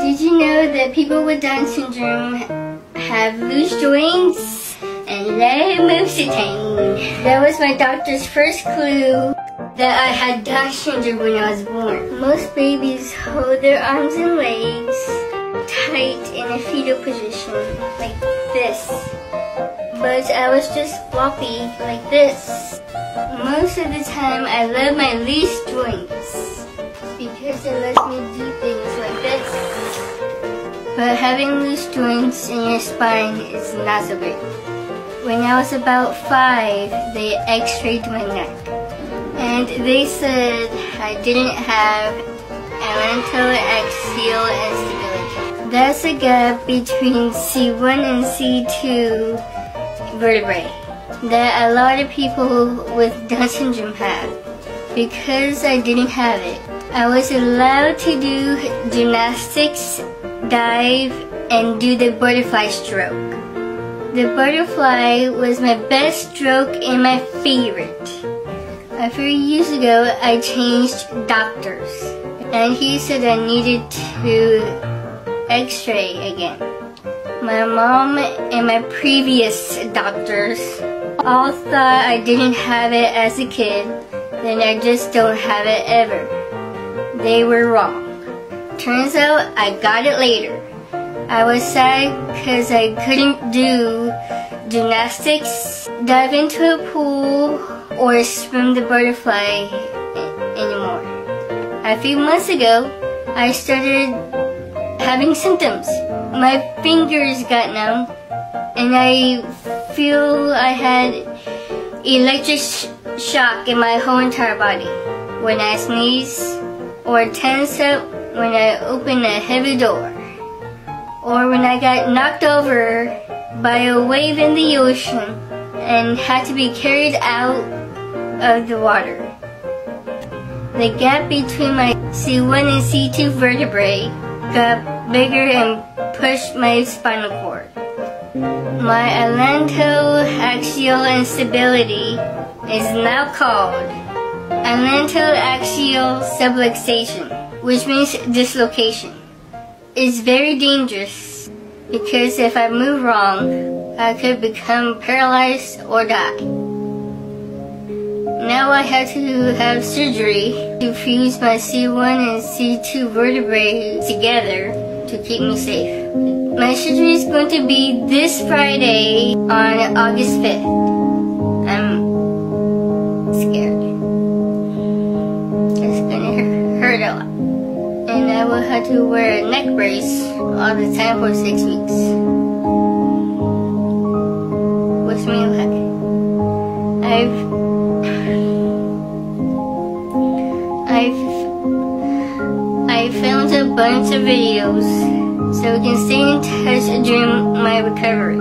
Did you know that people with Down syndrome have loose joints and low mobility? That was my doctor's first clue that I had Down syndrome when I was born. Most babies hold their arms and legs tight in a fetal position, like this. But I was just floppy, like this. Most of the time, I love my loose joints But having loose joints in your spine is not so great. When I was about five, they x-rayed my neck. And they said I didn't have atlantoaxial instability. That's a gap between C1 and C2 vertebrae that a lot of people with Down syndrome have. Because I didn't have it, I was allowed to do gymnastics, dive, and do the butterfly stroke. The butterfly was my best stroke and my favorite. A few years ago, I changed doctors, and he said I needed to x-ray again. My mom and my previous doctors all thought I didn't have it as a kid, then I just don't have it ever they were wrong. Turns out I got it later. I was sad because I couldn't do gymnastics, dive into a pool, or swim the butterfly anymore. A few months ago, I started having symptoms. My fingers got numb, and I feel I had electric sh shock in my whole entire body. When I sneeze, or tense up when I open a heavy door, or when I got knocked over by a wave in the ocean and had to be carried out of the water. The gap between my C1 and C2 vertebrae got bigger and pushed my spinal cord. My atlantoaxial instability is now called Atlantoaxial subluxation, which means dislocation, is very dangerous because if I move wrong, I could become paralyzed or die. Now I have to have surgery to fuse my C1 and C2 vertebrae together to keep me safe. My surgery is going to be this Friday on August 5th. I'm scared. I will have to wear a neck brace all the time for six weeks. Wish me luck. I've I've I filmed a bunch of videos so we can stay in touch during my recovery.